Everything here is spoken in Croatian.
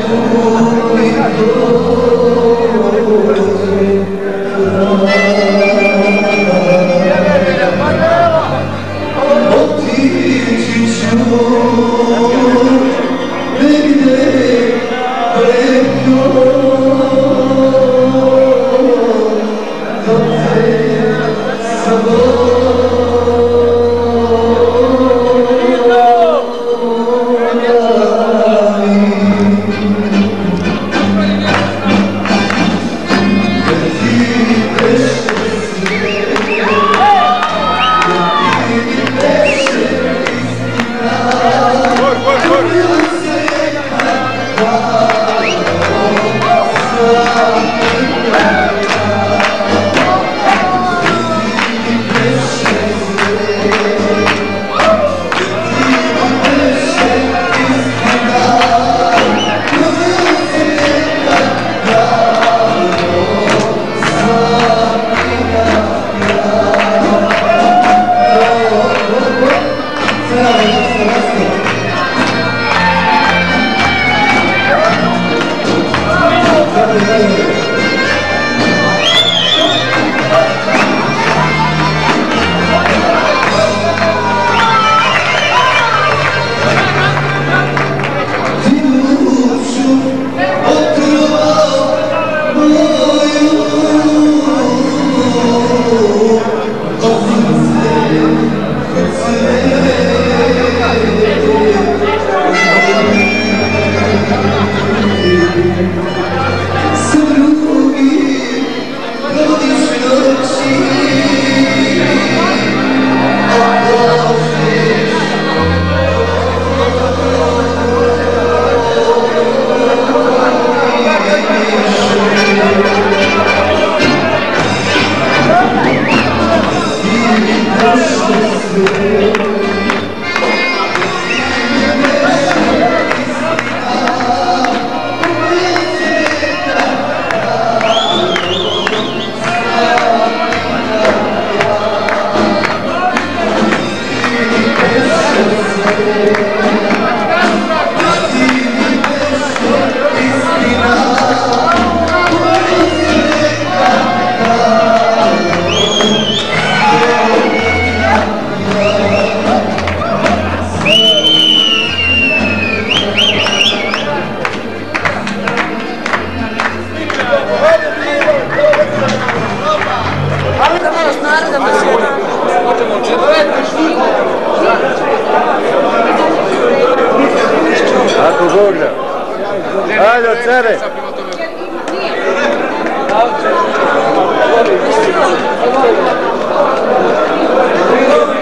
Oh, my God. Ako Bog da. Ajde od